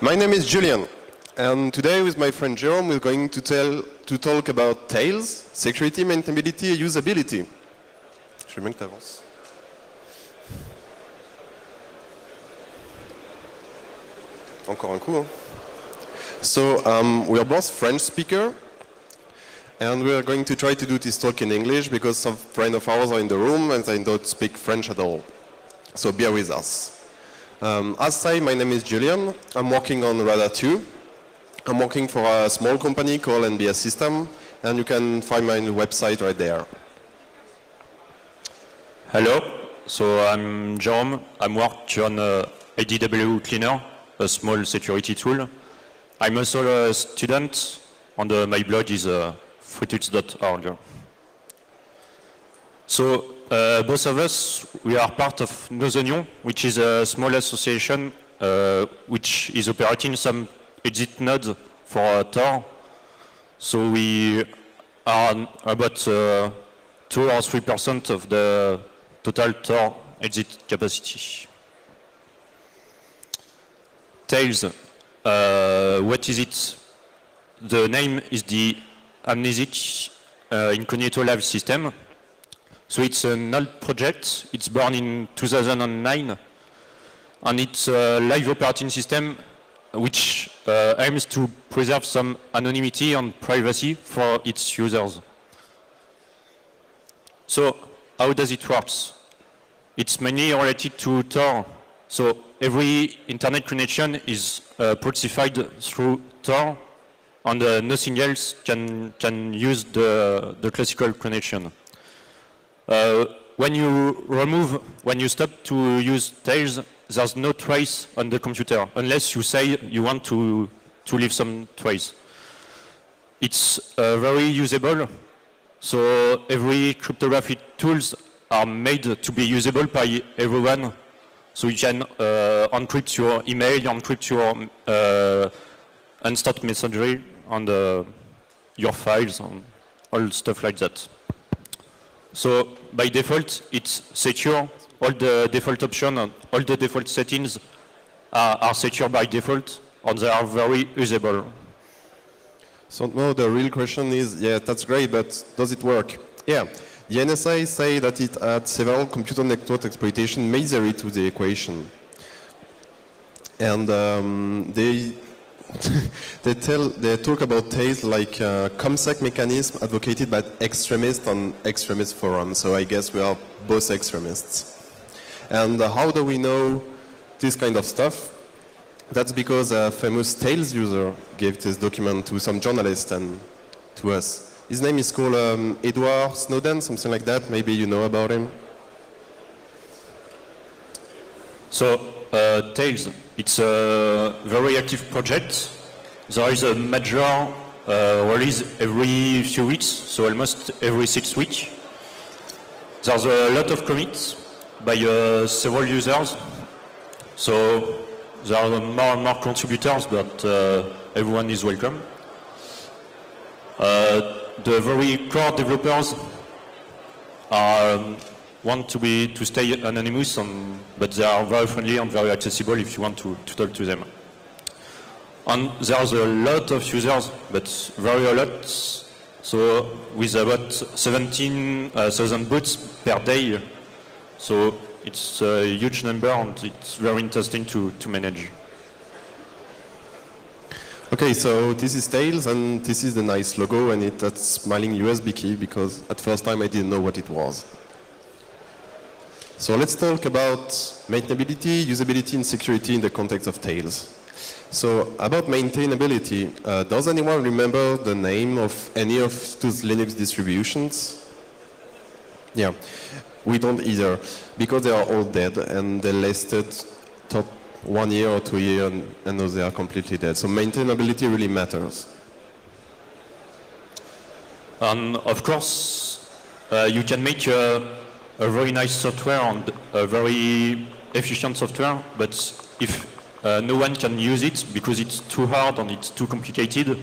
My name is Julian, and today with my friend Jerome, we're going to, tell, to talk about Tails, security, maintainability, and usability. Je veux que tu avances. Encore un coup. So um, we are both French speaker, and we are going to try to do this talk in English because some friends of ours are in the room and they don't speak French at all. So bear with us. Um, as I, my name is Julian. I'm working on Radare 2. I'm working for a small company called NBS System, and you can find my website right there. Hello, so I'm Jerome. I'm working on uh, IDW Cleaner, a small security tool. I'm also a student, and uh, my blog is uh, freetools.org. So uh, both of us, we are part of Nos oignons, which is a small association uh, which is operating some exit nodes for uh, Tor. So we are about uh, two or three percent of the total Tor exit capacity. Tails, uh, what is it? The name is the Amnesic uh, Incognito Live System. So it's an old project. It's born in 2009, and it's a live operating system which uh, aims to preserve some anonymity and privacy for its users. So how does it work? It's mainly related to Tor. So every internet connection is uh, through Tor, and uh, nothing else can, can use the, the classical connection. Uh, when you remove, when you stop to use Tails, there's no trace on the computer, unless you say you want to, to leave some trace. It's uh, very usable, so every cryptographic tools are made to be usable by everyone. So you can uh, encrypt your email, encrypt your uh, unstopped messagery on the, your files, and all stuff like that. So by default, it's secure. All the default options all the default settings are, are secure by default, and they are very usable. So now the real question is, yeah, that's great, but does it work? Yeah, the NSA say that it adds several computer network exploitation misery to the equation. And um, they they tell they talk about Tails like uh, ComSec mechanism advocated by extremists on extremist forums. So I guess we are both extremists. And uh, how do we know this kind of stuff? That's because a famous Tails user gave this document to some journalist and to us. His name is called um, Edward Snowden, something like that. Maybe you know about him. So uh, Tails, it's a very active project. There is a major uh, release every few weeks, so almost every six weeks. There's a lot of commits by uh, several users. So there are more and more contributors, but uh, everyone is welcome. Uh, the very core developers are, um, want to be to stay anonymous, and, but they are very friendly and very accessible if you want to, to talk to them. And there's a lot of users, but very a lot. So with about 17,000 boots per day, so it's a huge number and it's very interesting to, to manage. Okay, so this is Tails, and this is the nice logo, and it's that's smiling USB key, because at first time I didn't know what it was. So let's talk about maintainability, usability, and security in the context of Tails. So about maintainability, uh, does anyone remember the name of any of those Linux distributions? Yeah, we don't either, because they are all dead, and they listed top one year or two years, and, and now they are completely dead. So maintainability really matters. And of course, uh, you can make a, very nice software and a very efficient software, but if uh, no one can use it because it's too hard and it's too complicated,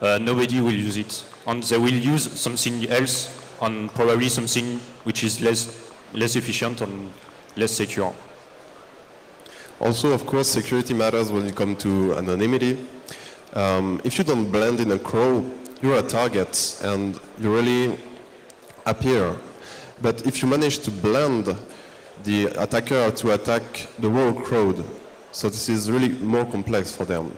uh, nobody will use it. And they will use something else and probably something which is less, less efficient and less secure. Also, of course, security matters when it comes to anonymity. Um, if you don't blend in a crowd, you're a target and you really appear. But if you manage to blend the attacker to attack the whole crowd, so this is really more complex for them.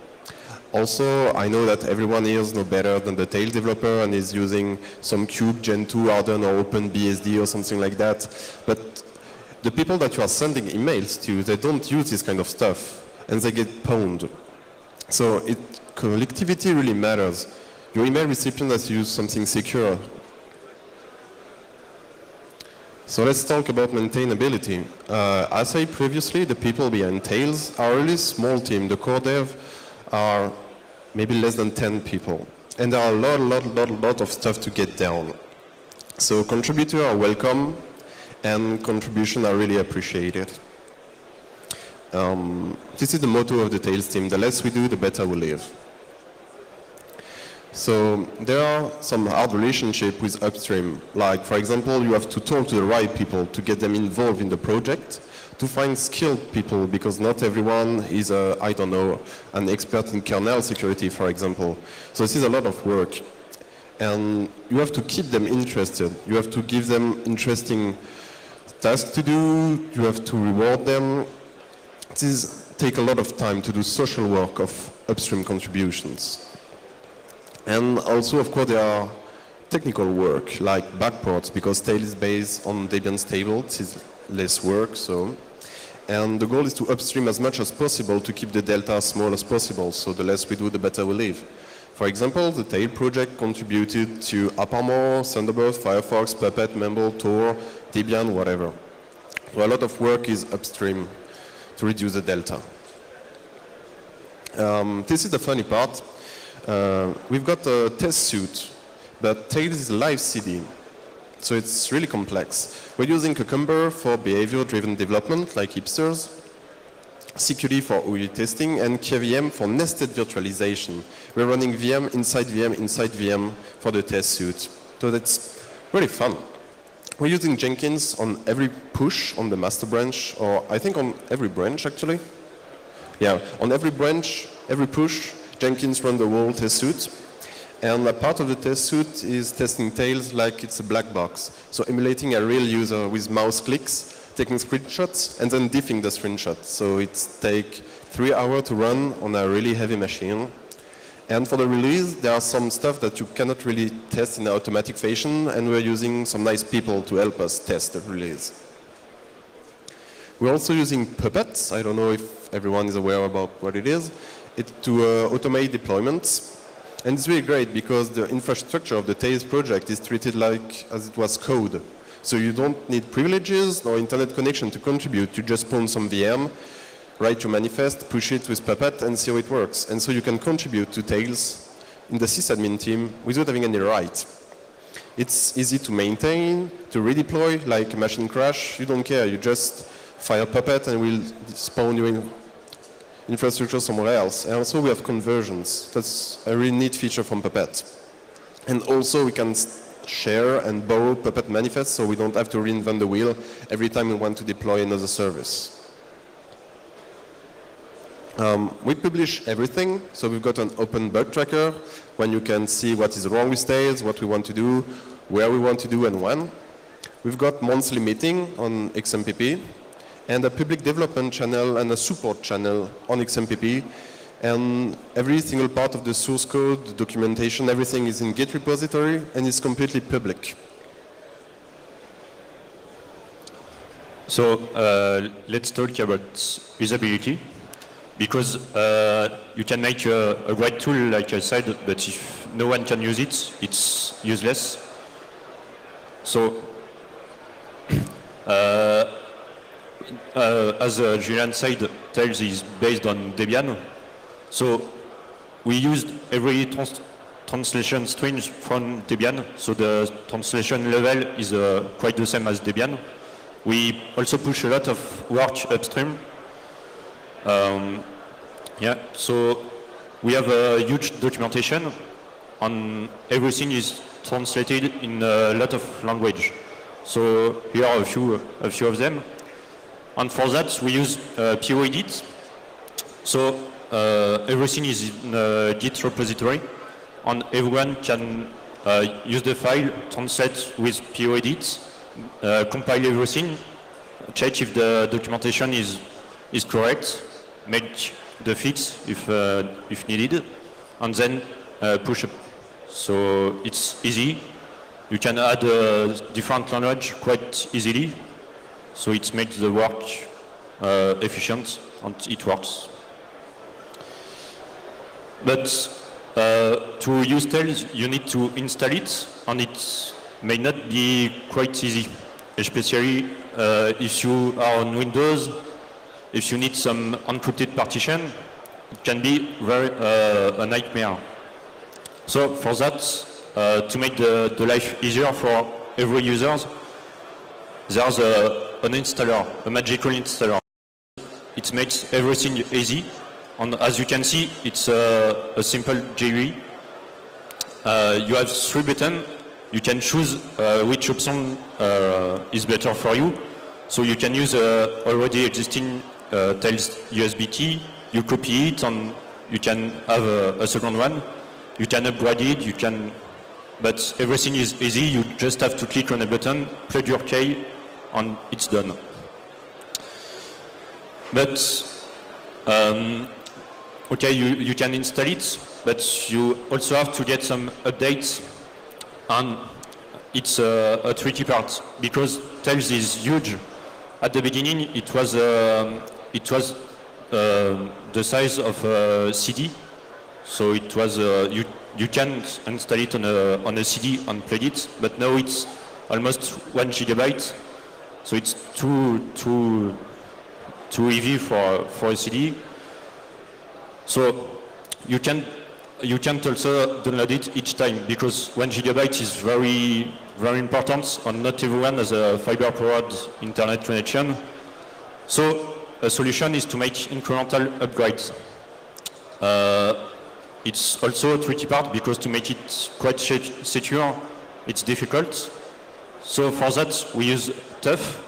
Also, I know that everyone here is no better than the tail developer and is using some Qubes, Gen 2, Arden, or OpenBSD or something like that. But the people that you are sending emails to, they don't use this kind of stuff, and they get pwned. So it, collectivity really matters. Your email recipient has to use something secure. So let's talk about maintainability. Uh, as I previously, the people behind Tails are really small team. The core dev are maybe less than 10 people. And there are a lot, lot, lot, lot of stuff to get down. So contributors are welcome and contributions are really appreciated. Um, this is the motto of the Tails team. The less we do, the better we live. So there are some hard relationship with upstream. Like, for example, you have to talk to the right people to get them involved in the project to find skilled people because not everyone is, a, I don't know, an expert in kernel security, for example. So this is a lot of work. And you have to keep them interested. You have to give them interesting tasks to do. You have to reward them. This take a lot of time to do social work of upstream contributions. And also, of course, there are technical work like backports because Tail is based on Debian stable. It is less work, so and the goal is to upstream as much as possible to keep the delta as small as possible. So the less we do, the better we live. For example, the Tail project contributed to AppArmor, Thunderbird, Firefox, Puppet, Mumble, Tor, Debian, whatever. So a lot of work is upstream to reduce the delta. Um, this is the funny part. Uh, we've got a test suite, but is live CD. So it's really complex. We're using Cucumber for behavior-driven development, like hipsters, Sikuli for UI testing, and KVM for nested virtualization. We're running VM inside VM inside VM for the test suite. So that's really fun. We're using Jenkins on every push on the master branch, or I think on every branch actually. Yeah, on every branch, every push, Jenkins run the whole test suite. And a part of the test suite is testing Tails like it's a black box. So emulating a real user with mouse clicks, taking screenshots, and then diffing the screenshots. So it takes three hours to run on a really heavy machine. And for the release, there are some stuff that you cannot really test in an automatic fashion, and we're using some nice people to help us test the release. We're also using Puppets. I don't know if everyone is aware about what it is. It's to uh, automate deployments. And it's really great because the infrastructure of the Tails project is treated like as it was code. So you don't need privileges or internet connection to contribute. You just spawn some VM, write your manifest, push it with Puppet, and see how it works. And so you can contribute to Tails in the sysadmin team without having any rights. It's easy to maintain, to redeploy, like a machine crash. You don't care. You just fire Puppet and we'll spawn you in infrastructure somewhere else. And also we have conversions. That's a really neat feature from Puppet. And also we can share and borrow Puppet manifests so we don't have to reinvent the wheel every time we want to deploy another service. Um, we publish everything, so we've got an open bug tracker when you can see what is wrong with Tails, what we want to do, where we want to do, and when. We've got monthly meeting on XMPP, and a public development channel and a support channel on XMPP. And every single part of the source code, the documentation, everything is in Git repository and is completely public. So uh, let's talk about usability, because uh, you can make a, a, great tool, like I said, but if no one can use it, it's useless. So uh, uh, as uh, Julian said, Tails is based on Debian. So we used every trans translation string from Debian. So the translation level is uh, quite the same as Debian. We also push a lot of work upstream. Um, yeah, so we have a huge documentation and everything is translated in a lot of language. So here are a few, a few of them. And for that, we use uh. So uh, everything is in a Git repository, and everyone can uh, use the file, translate with Poedit, uh, compile everything, check if the documentation is, is correct, make the fix if, uh, if needed, and then uh, push up. So it's easy. You can add a different language quite easily. So it makes the work uh, efficient and it works. But uh, to use Tails, you need to install it, and it may not be quite easy, especially uh, if you are on Windows, if you need some encrypted partition, it can be very uh, a nightmare. So for that, uh, to make the, the life easier for every user, there's a, an installer, a magical installer. It makes everything easy. And as you can see, it's a, a simple GUI. Uh, you have three buttons. You can choose uh, which option uh, is better for you. So you can use uh, already existing uh, Tails USB key. You copy it, and you can have a, a second one. You can upgrade it. You can, but everything is easy. You just have to click on a button, plug your key, and it's done. But um, okay, you, you can install it, but you also have to get some updates, and it's a, a tricky part because Tails is huge. At the beginning, it was um it was uh, the size of a CD, so it was uh, you you can install it on a on a CD and play it, but now it's almost one gigabyte, so it's too too too heavy for for a CD. So you can you can't also download it each time because one gigabyte is very very important and not everyone has a fiber powered internet connection. So a solution is to make incremental upgrades. Uh, it's also a tricky part because to make it quite secure, it's difficult. So for that, we use TUF,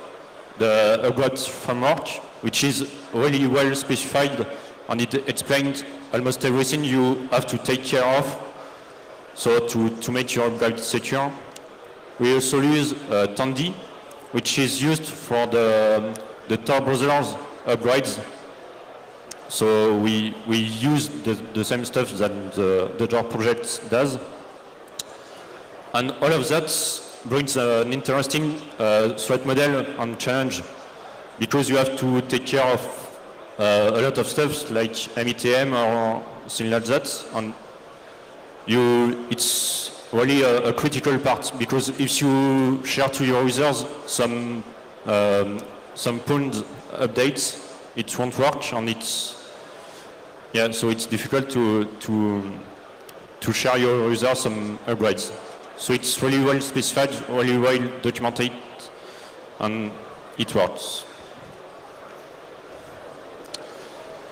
the upgrade framework, which is really well specified and it explains almost everything you have to take care of so to, to make your upgrade secure. We also use uh, Thandy, which is used for the, the Tor browser's upgrades. So we, we use the, the same stuff that the, the Tor project does. And all of that brings an interesting uh, threat model and challenge because you have to take care of uh, a lot of stuff like METM or things like that. And you, it's really a, a, critical part because if you share to your users some um, some pulled updates, it won't work, and it's yeah. So it's difficult to to to share your users some upgrades. So it's really well specified, really well documented, and it works.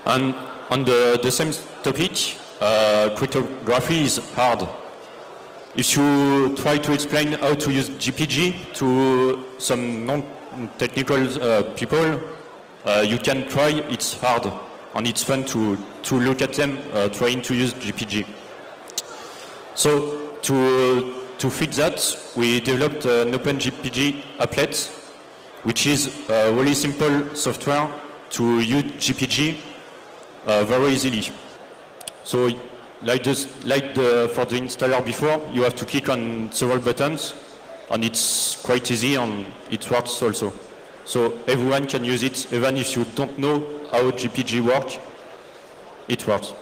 And on the, the same topic, uh, cryptography is hard. If you try to explain how to use GPG to some non-technical uh, people, uh, you can try, it's hard, and it's fun to, to look at them uh, trying to use GPG. So to, to fit that, we developed an OpenGPG applet, which is a really simple software to use GPG uh, very easily. So like, this, like the, for the installer before, you have to click on several buttons and it's quite easy and it works also. So everyone can use it, even if you don't know how GPG works, it works.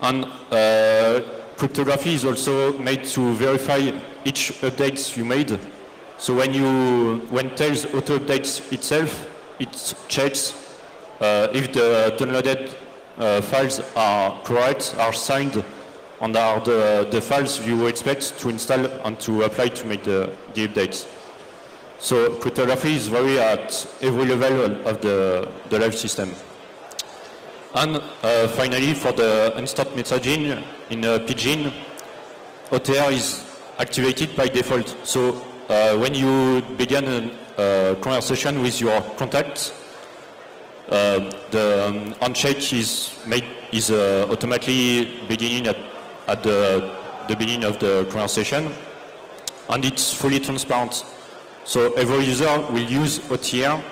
And uh, cryptography is also made to verify each update you made. So when you when Tails auto updates itself, it checks uh, if the downloaded uh, files are correct, are signed, and are the, the files you expect to install and to apply to make the, the updates. So cryptography is very at every level of the, the live system. And uh, finally, for the instant messaging in uh, Pidgin, OTR is activated by default. So uh, when you begin a conversation with your contact, uh, the um, is made is uh, automatically beginning at, at the, the beginning of the conversation, and it's fully transparent. So every user will use OTR,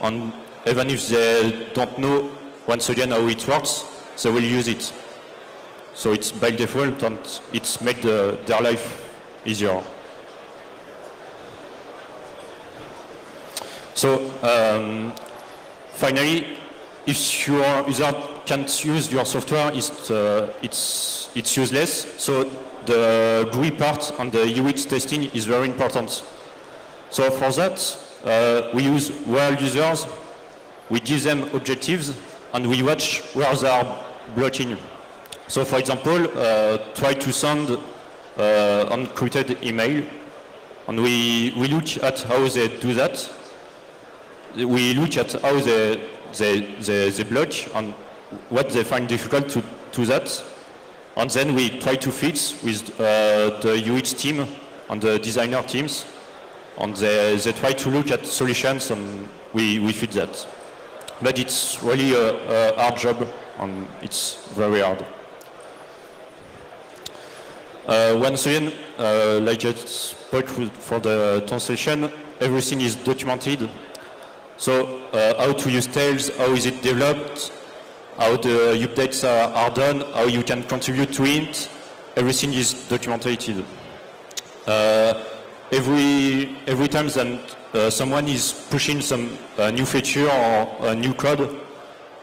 and even if they don't know once again how it works, they will use it. So it's by default, and it's make the, their life easier. So um, finally, if your user can't use your software, it's, uh, it's, it's useless. So the GUI part and the UX testing is very important. So for that, uh, we use real users, we give them objectives, and we watch where they are blocking. So for example, uh, try to send uh, unencrypted email, and we, we look at how they do that. We look at how they, they, they, they block and what they find difficult to, to that. And then we try to fix with uh, the UX team and the designer teams. And they, they try to look at solutions and we, we fit that. But it's really a, a hard job and it's very hard. Uh, once again, uh, like I spoke for the translation, everything is documented. So uh, how to use Tails, how is it developed, how the updates are, are, done, how you can contribute to it, everything is documented. Uh, every, every time that uh, someone is pushing some uh, new feature or a new code,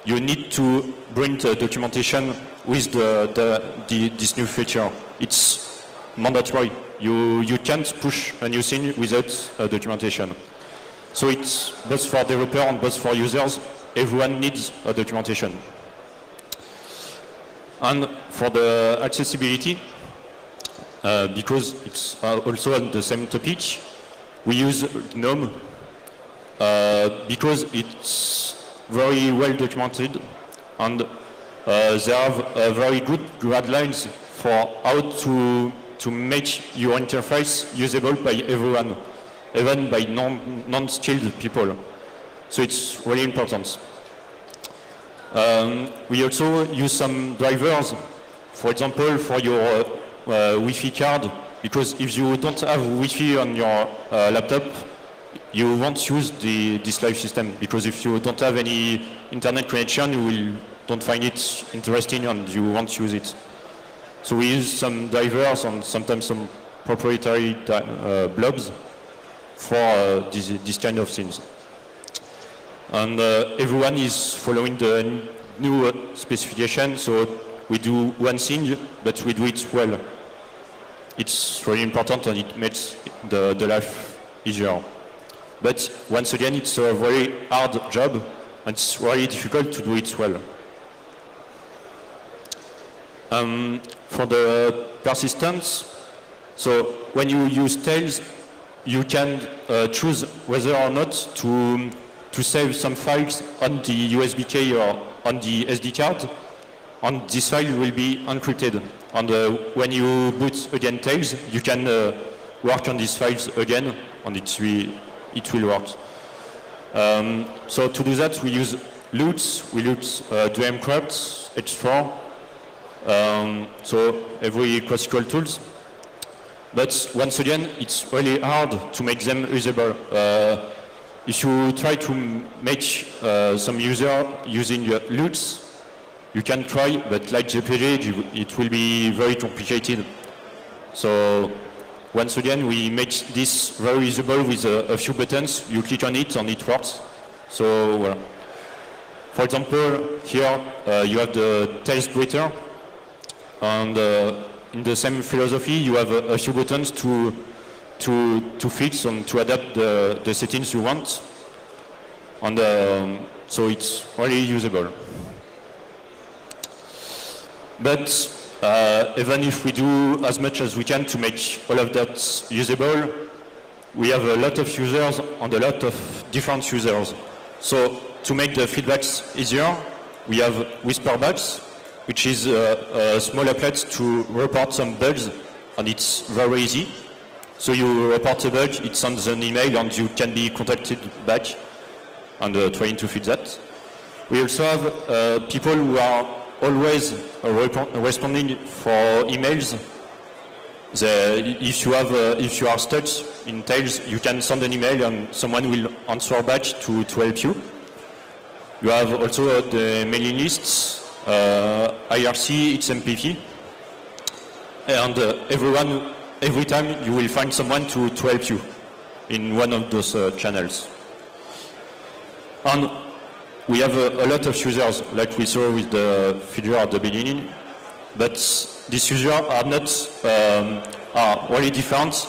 you need to bring the documentation with the, the, the, this new feature. It's mandatory. You, you can't push a new thing without uh, documentation. So it's both for developer and both for users. Everyone needs a documentation. And for the accessibility, uh, because it's also on the same topic, we use GNOME uh, because it's very well documented and uh, they have very good guidelines for how to, to make your interface usable by everyone, even by non, non-skilled people. So it's really important. Um, we also use some drivers, for example, for your Wi-Fi card, because if you don't have Wi-Fi on your uh, laptop, you won't use the, this live system, because if you don't have any internet connection, you will, don't find it interesting and you won't use it. So we use some drivers and sometimes some proprietary uh, blobs for uh, this, this kind of things and uh, everyone is following the new uh, specification. So we do one thing, but we do it well. It's really important and it makes the, the life easier. But once again, it's a very hard job and it's really difficult to do it well. Um, for the persistence, so when you use Tails, you can uh, choose whether or not to to save some files on the USB key or on the SD card. And this file will be encrypted. And uh, when you boot again Tails, you can uh, work on these files again, and it will, it will work. Um, so to do that, we use LUKS. We loot uh, DMCrypt, H4, um, so every classical tools. But once again, it's really hard to make them usable. Uh, if you try to make uh, some user using LUKS, you can try, but like the GPG, it will be very complicated. So once again, we make this very usable with a, a few buttons. You click on it and it works. So, well, for example, here uh, you have the Tails Greeter. And uh, in the same philosophy, you have a, a few buttons to to, to fix and to adapt the, the settings you want. And um, so it's really usable. But uh, even if we do as much as we can to make all of that usable, we have a lot of users and a lot of different users. So to make the feedbacks easier, we have WhisperBack, which is a, a small applet to report some bugs, and it's very easy. So you report a bug, it sends an email, and you can be contacted back and uh, trying to fix that. We also have uh, people who are always responding for emails. The, if you have, uh, if you are stuck in Tails, you can send an email and someone will answer back to, to help you. You have also uh, the mailing lists, uh, IRC, XMPP, and uh, everyone, every time you will find someone to, to help you in one of those uh, channels. And we have a, a lot of users, like we saw with the figure at the beginning, but these users are not um, are really different.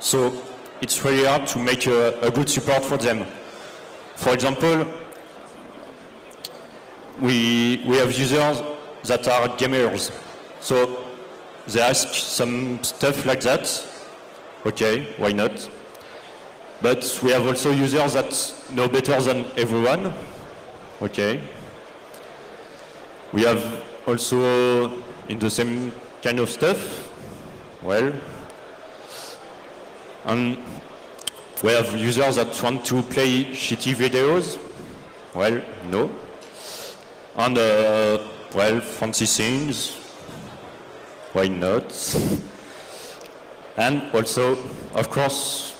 So it's really hard to make a, a good support for them. For example, we we have users that are gamers, so they ask some stuff like that. Okay, why not? But we have also users that know better than everyone. Okay. We have also in the same kind of stuff. Well, and we have users that want to play shitty videos. Well, no. And uh, well, fancy things. Why not? And also, of course,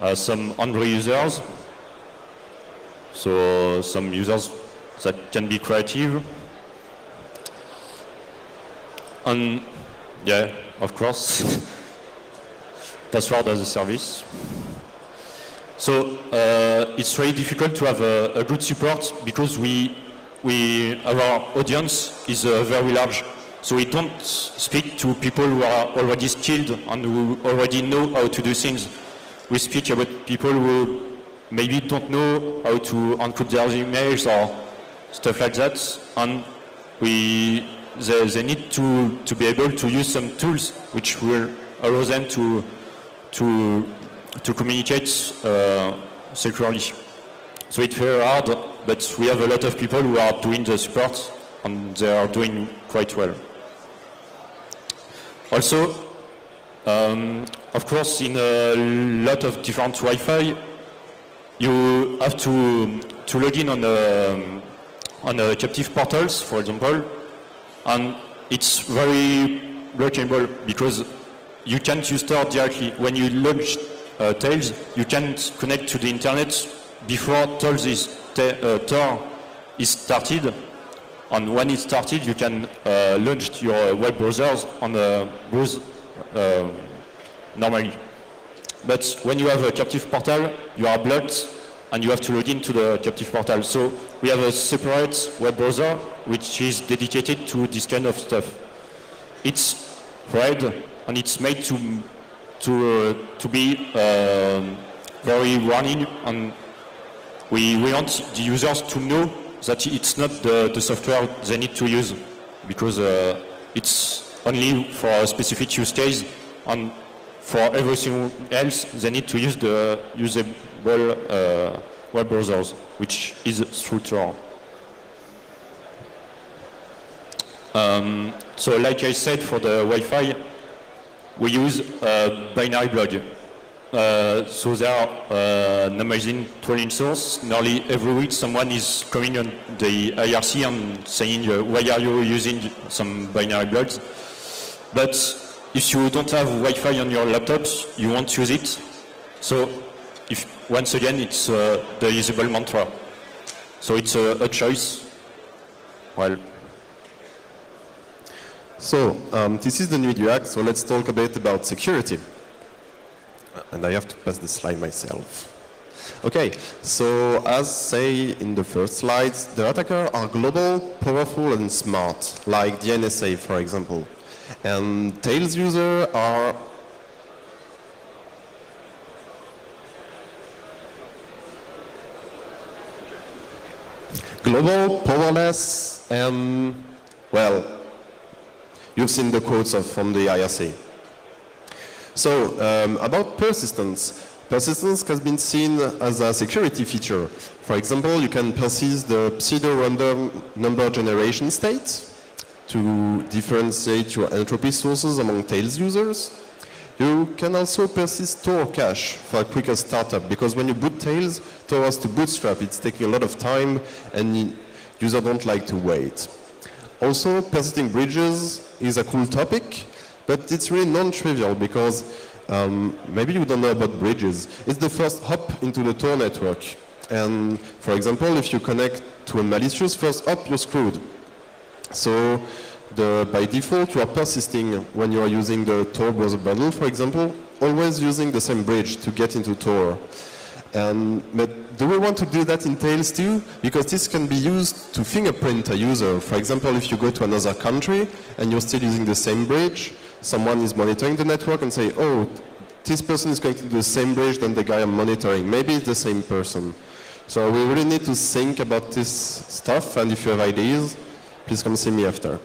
uh, some Android users. So some users that can be creative. And yeah, of course, password as a service. So uh, it's very difficult to have a, a, good support because we, we, our audience is uh, very large. So we don't speak to people who are already skilled and who already know how to do things. We speak about people who maybe don't know how to encrypt their emails or stuff like that. And we, they, they need to, to be able to use some tools which will allow them to, to, to communicate uh, securely. So it's very hard, but we have a lot of people who are doing the support and they are doing quite well. Also, um, of course, in a lot of different Wi-Fi, you have to, to log in on a, on a captive portals, for example, and it's very blockable because you can't use Tor directly. When you launch uh, Tails, you can't connect to the internet before Tails is, uh, Tor is started. And when it started, you can uh, launch your web browsers on the browse uh, normally. But when you have a captive portal, you are blocked and you have to log into the captive portal. So we have a separate web browser which is dedicated to this kind of stuff. It's red and it's made to to uh, to be um, very warning and we, we want the users to know that it's not the, the software they need to use because uh, it's only for a specific use case and for everything else, they need to use the usable uh, web browsers, which is through Tor. Um, so like I said, for the Wi-Fi, we use binary blob. Uh, so there are uh, an amazing trolling source. Nearly every week someone is coming on the IRC and saying, uh, why are you using some binary blobs? But if you don't have Wi-Fi on your laptops, you won't use it. So if, once again, it's uh, the usable mantra. So it's a, a choice. Well. So um, this is the new NVIDIA, so let's talk a bit about security. And I have to pass the slide myself. Okay, so as say in the first slides, the attackers are global, powerful, and smart, like the NSA, for example. And Tails users are global, powerless, and well, you've seen the quotes of, from the IRC. So um, about persistence, persistence has been seen as a security feature. For example, you can persist the pseudo-random number generation state to differentiate your entropy sources among Tails users. You can also persist Tor cache for a quicker startup because when you boot Tails, Tor has to bootstrap. It's taking a lot of time and users don't like to wait. Also, persisting bridges is a cool topic, but it's really non-trivial because um, maybe you don't know about bridges. It's the first hop into the Tor network. And for example, if you connect to a malicious first hop, you're screwed. So the, by default, you are persisting when you are using the Tor browser bundle, for example, always using the same bridge to get into Tor. And, but do we want to do that in Tails too? Because this can be used to fingerprint a user. For example, if you go to another country and you're still using the same bridge, someone is monitoring the network and say, oh, this person is going to the same bridge than the guy I'm monitoring. Maybe it's the same person. So we really need to think about this stuff, and if you have ideas, please come see me after.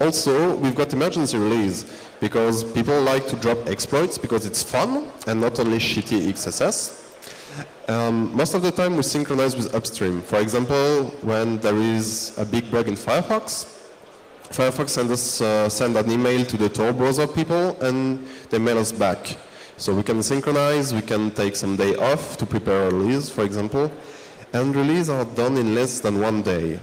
Also, we've got emergency release because people like to drop exploits because it's fun and not only shitty XSS. Um, most of the time we synchronize with upstream. For example, when there is a big bug in Firefox, Firefox send us uh, send an email to the Tor browser people and they mail us back. So we can synchronize, we can take some day off to prepare a release, for example, and release are done in less than one day.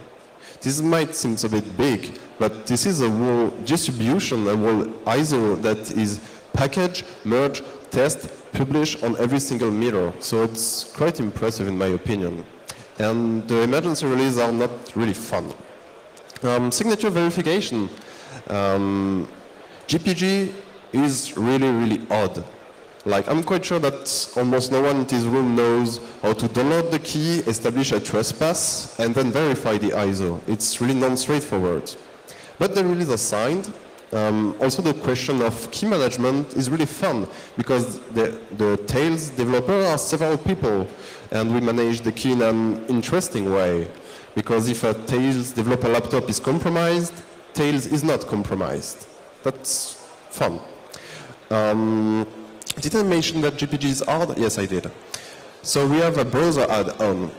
This might seem a bit big, but this is a whole distribution, a whole ISO that is package, merge, test, publish on every single mirror. So it's quite impressive in my opinion. And the emergency releases are not really fun. Um, signature verification. Um, GPG is really, really odd. Like, I'm quite sure that almost no one in this room knows how to download the key, establish a trust path, and then verify the ISO. It's really non-straightforward. But the release are signed. Um, also, the question of key management is really fun because the, the Tails developer are several people, and we manage the key in an interesting way. Because if a Tails developer laptop is compromised, Tails is not compromised. That's fun. Um, did I mention that GPG is hard? Yes, I did. So we have a browser add-on.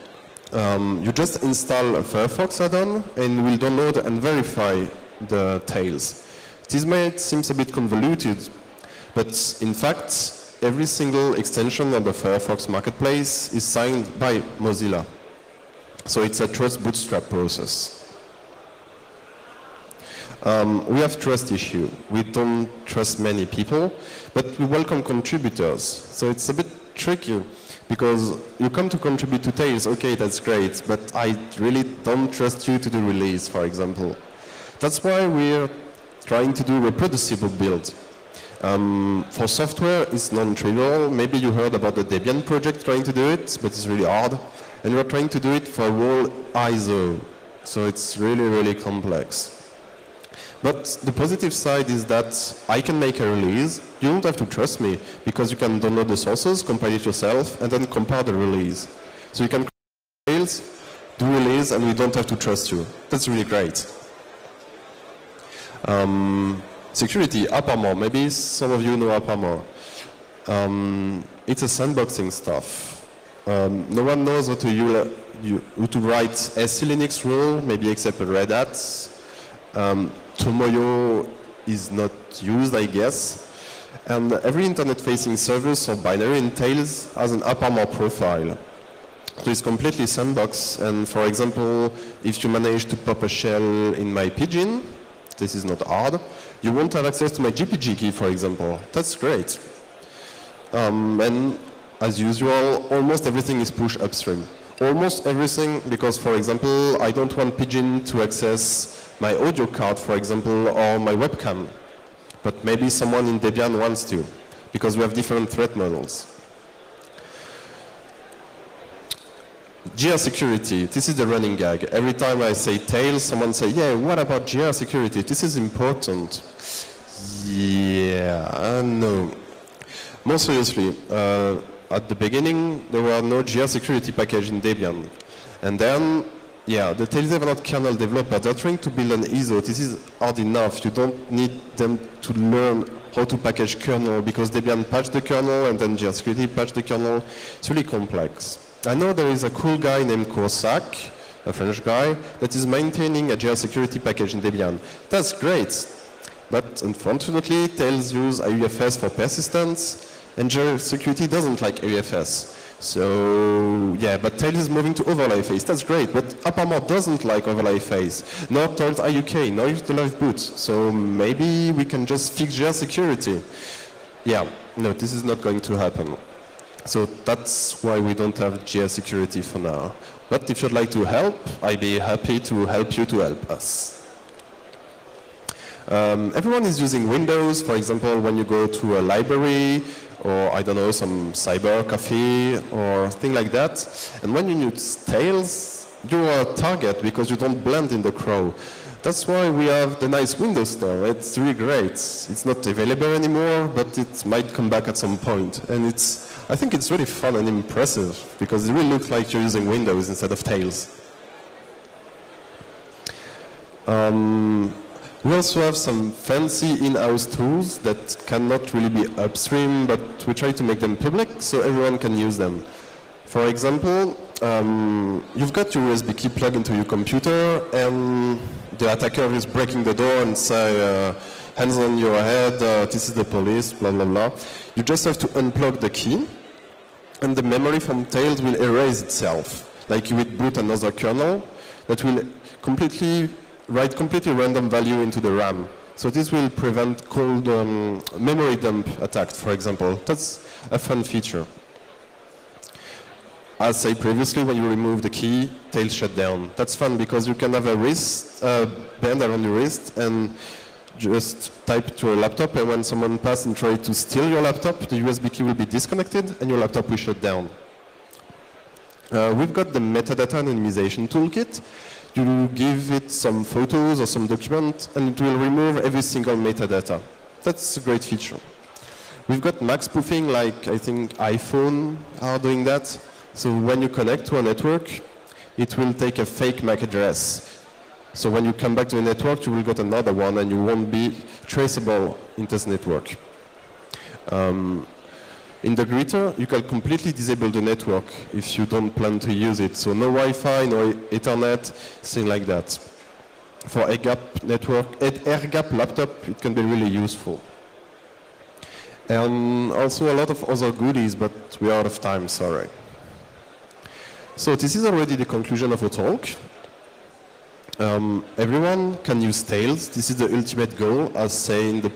Um, you just install a Firefox add-on and we'll download and verify the tails. This might seem a bit convoluted, but in fact, every single extension on the Firefox marketplace is signed by Mozilla. So it's a trust bootstrap process. Um, we have trust issue. We don't trust many people, but we welcome contributors. So it's a bit tricky because you come to contribute to Tails, okay, that's great, but I really don't trust you to do release, for example. That's why we're trying to do reproducible build. Um, for software, it's non-trivial. Maybe you heard about the Debian project trying to do it, but it's really hard. And we're trying to do it for whole ISO. So it's really, really complex. But the positive side is that I can make a release. You don't have to trust me because you can download the sources, compile it yourself, and then compare the release. So you can release, do release, and we don't have to trust you. That's really great. Um, security, App Maybe some of you know App Um, it's a sandboxing stuff. Um, no one knows how to, you, how to write SE Linux rule, maybe except Red Hat. Um, Tomoyo is not used, I guess. And every internet-facing service or binary in Tails has an AppArmor profile. So it's completely sandbox. And for example, if you manage to pop a shell in my Pidgin, this is not hard, you won't have access to my GPG key, for example. That's great. Um, and as usual, almost everything is pushed upstream. Almost everything, because for example, I don't want Pidgin to access my audio card, for example, or my webcam. But maybe someone in Debian wants to, because we have different threat models. GR security, this is the running gag. Every time I say Tails, someone say, yeah, what about GR security? This is important. Yeah, no. More seriously, uh, at the beginning, there were no GR security package in Debian. And then yeah, the are kernel developer. They're trying to build an ISO. This is hard enough. You don't need them to learn how to package kernel because Debian patch the kernel and then GRSecurity patch the kernel. It's really complex. I know there is a cool guy named Corsac, a French guy, that is maintaining a GRSecurity package in Debian. That's great. But unfortunately, Tails use AUFS for persistence, and security doesn't like AUFS. So yeah, but Tails is moving to overlayfs. That's great, but AppArmor doesn't like overlayfs. Nor towards IUK, nor the live boot. So maybe we can just fix GR security. Yeah, no, this is not going to happen. So that's why we don't have GR security for now. But if you'd like to help, I'd be happy to help you to help us. Um, everyone is using Windows, for example, when you go to a library or I don't know, some cyber cafe or thing like that. And when you use Tails, you are a target because you don't blend in the crowd. That's why we have the nice Windows Store. It's really great. It's not available anymore, but it might come back at some point. And it's, I think it's really fun and impressive because it really looks like you're using Windows instead of Tails. Um, we also have some fancy in-house tools that cannot really be upstream, but we try to make them public so everyone can use them. For example, um, you've got your USB key plugged into your computer and the attacker is breaking the door and say, uh, hands on your head, uh, this is the police, blah, blah, blah. You just have to unplug the key and the memory from Tails will erase itself. Like you would boot another kernel that will completely write completely random value into the RAM. So this will prevent cold um, memory dump attacks, for example. That's a fun feature. As I said previously, when you remove the key, tail shut down. That's fun because you can have a wrist uh, band around your wrist and just type to a laptop, and when someone passes and tries to steal your laptop, the USB key will be disconnected and your laptop will shut down. Uh, we've got the metadata anonymization toolkit, you give it some photos or some document, and it will remove every single metadata. That's a great feature. We've got MAC spoofing, like I think iPhone are doing that. So when you connect to a network, it will take a fake MAC address. So when you come back to the network, you will get another one, and you won't be traceable in this network. Um, in the greeter, you can completely disable the network if you don't plan to use it. So no Wi-Fi, no Ethernet, thing like that. For air-gap network, air-gap laptop, it can be really useful. And also a lot of other goodies, but we're out of time, sorry. So this is already the conclusion of the talk. Um, everyone can use Tails. This is the ultimate goal, as say in the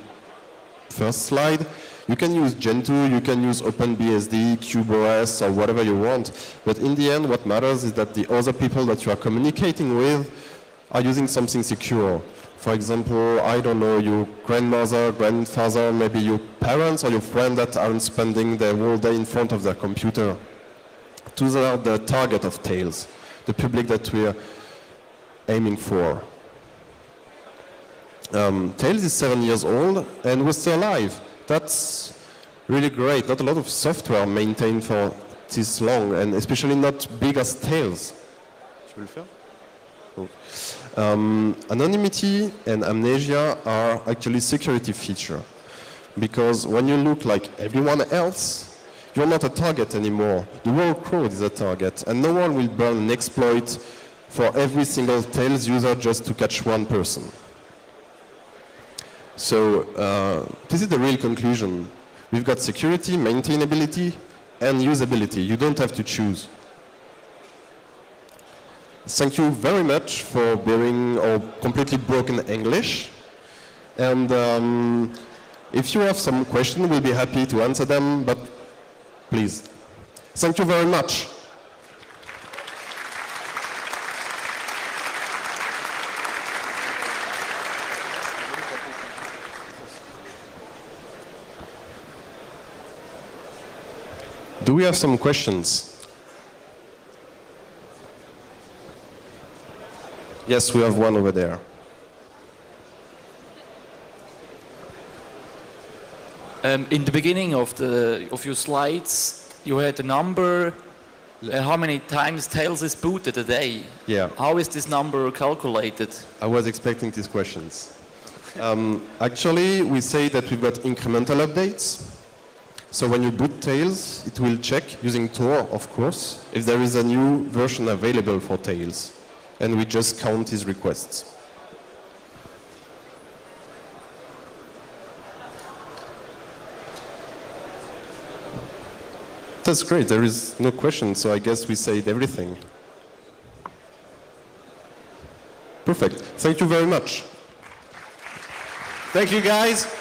first slide. You can use Gentoo, you can use OpenBSD, Qubes OS, or whatever you want. But in the end, what matters is that the other people that you are communicating with are using something secure. For example, I don't know, your grandmother, grandfather, maybe your parents or your friend that aren't spending their whole day in front of their computer. Those are the target of Tails, the public that we're aiming for. Um, Tails is seven years old and we're still alive. That's really great. Not a lot of software maintained for this long, and especially not big as Tails. Um, anonymity and amnesia are actually security feature because when you look like everyone else, you're not a target anymore. The whole crowd is a target, and no one will burn an exploit for every single Tails user just to catch one person. So uh, this is the real conclusion. We've got security, maintainability, and usability. You don't have to choose. Thank you very much for bearing our completely broken English. And um, if you have some questions, we'll be happy to answer them, but please. Thank you very much. Do we have some questions? Yes, we have one over there. Um, in the beginning of the of your slides, you had a number. Uh, how many times Tails is booted a day? Yeah. How is this number calculated? I was expecting these questions. Um, actually, we say that we've got incremental updates. So when you boot Tails, it will check, using Tor, of course, if there is a new version available for Tails. And we just count his requests. That's great. There is no question, so I guess we said everything. Perfect. Thank you very much. Thank you, guys.